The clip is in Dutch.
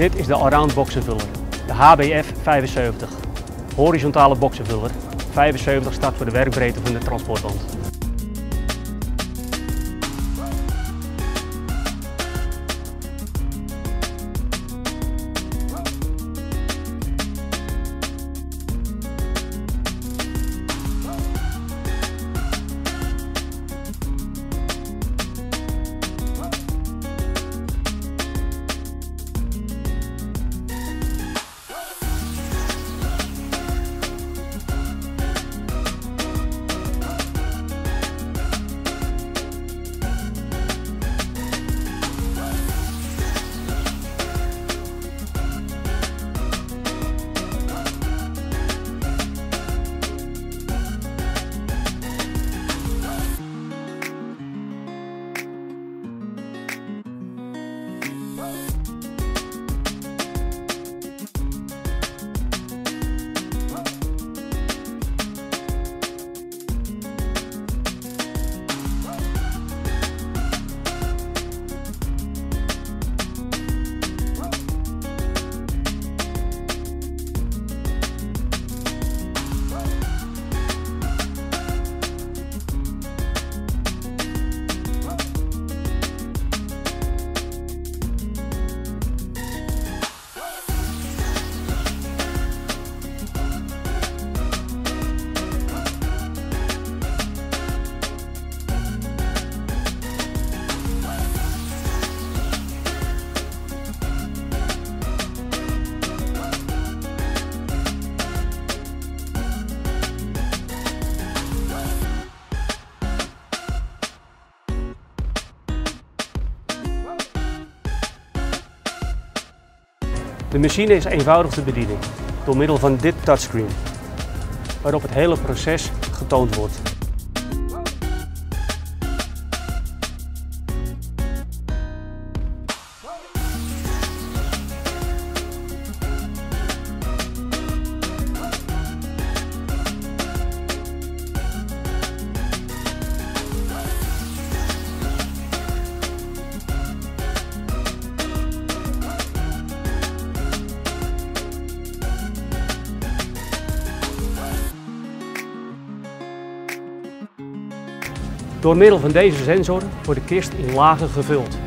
Dit is de Allround boxenvuller, de HBF 75. Horizontale boxenvuller. 75 staat voor de werkbreedte van de transportband. De machine is eenvoudig te bedienen door middel van dit touchscreen, waarop het hele proces getoond wordt. Door middel van deze sensor wordt de kist in lagen gevuld.